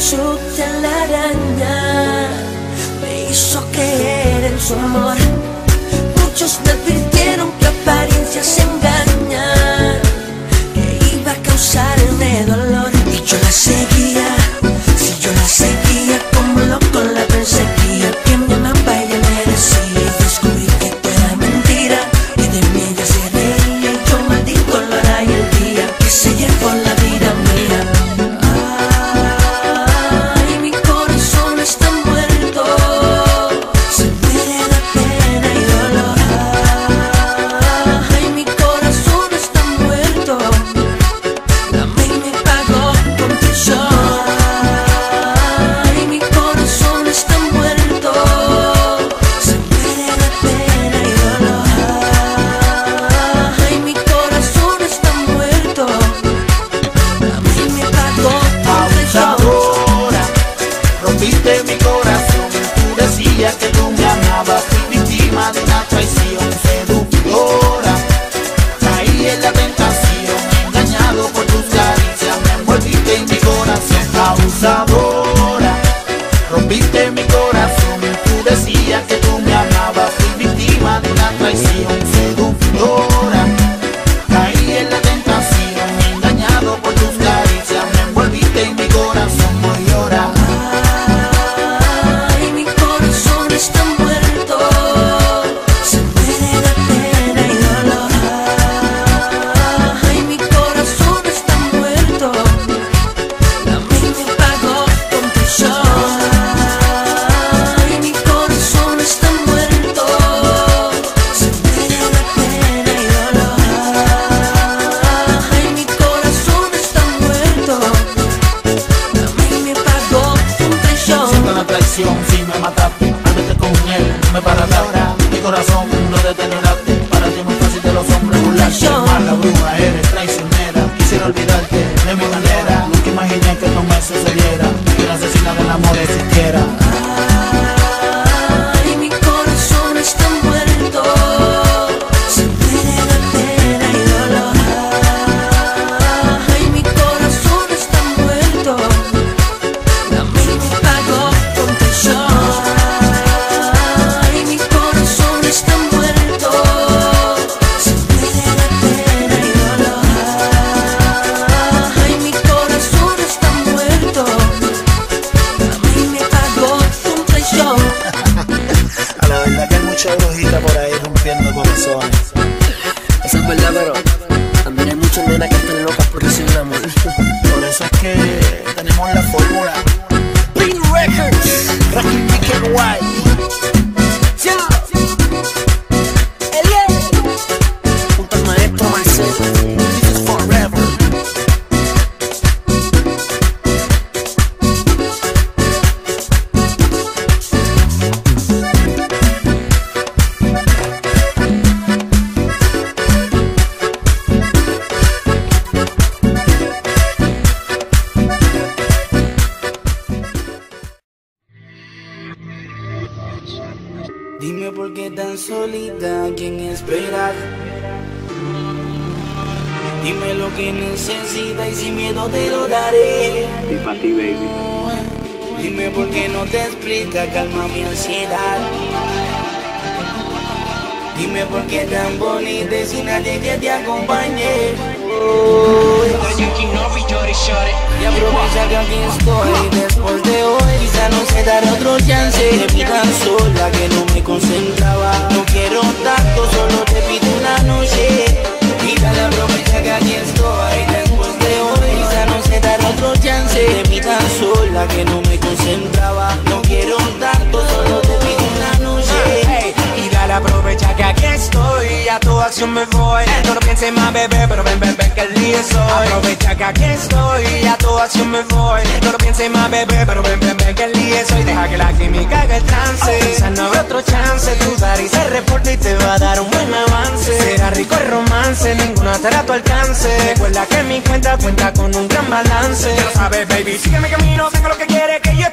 su telaraña me hizo creer en su amor. Muchos me rompiste mi corazón. Tú decías que tú me amabas. Fui víctima de una traición traición, si me mataste, al verte con él, me paralizaste. Mi corazón no deterioraste, para ti es muy fácil de los hombres burlarse. Mala bruja, eres traicionera, quisiera olvidarte de mi manera. Nunca imaginé que esto me sucediera, que la asesina del amor existiera. Mucha brujita por ahí rompiendo corazones. Eso es verdad, pero también hay muchas nenas que están locas por recibir amor. Por eso es que Dime por qué tan solita, ¿a quién esperas? Dime lo que necesitas y sin miedo te lo daré. Dime por qué no te explica, calma mi ansiedad. Dime por qué tan bonita y sin nadie que te acompañe. Oh. Y aprovecha que aquí estoy después de hoy Quizá no se dará otro chance acción me voy. No lo pienses más bebé Pero ven, ven, ven que el día es hoy. Aprovecha que aquí estoy A tu acción me voy. No lo pienses más bebé Pero ven, ven, ven que el día es hoy. Deja que la química haga el trance. Quizás no habrá otro chance. Tu dar y se reporta y te va a dar un buen avance. Será rico el romance Ninguna estará a tu alcance. Recuerda que mi cuenta cuenta con un gran balance. Ya lo sabes baby Sigue mi camino Tengo lo que quieres Que yo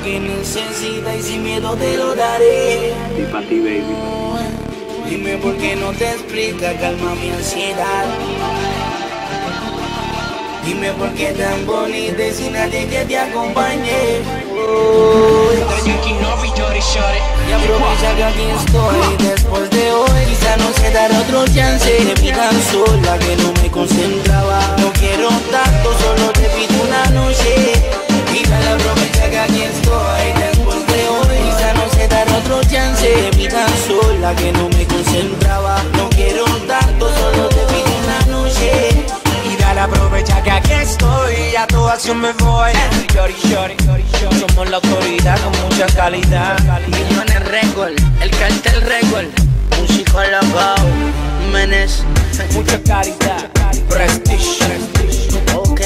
lo que necesitas y sin miedo te lo daré. Dime por qué no te explica, calma mi ansiedad. Dime por qué tan bonita y sin nadie que te acompañe. Shorty. Y aprovecha que aquí estoy después de hoy Quizá no se dará otro chance De mi tan sola que no me concentraba No quiero tanto, solo de mi tan sola que no me concentraba. No quiero un tanto, solo te pido una noche. Y dar aprovecha que aquí estoy y a tu acción me voy. Shorty, shorty, shorty, Somos la autoridad con mucha calidad. Millones récord, el cartel récord. Un psicólogo, menes. Mucha caridad, prestige. prestige. Ok.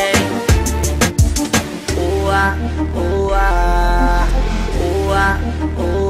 Ua, ua, ua, ua.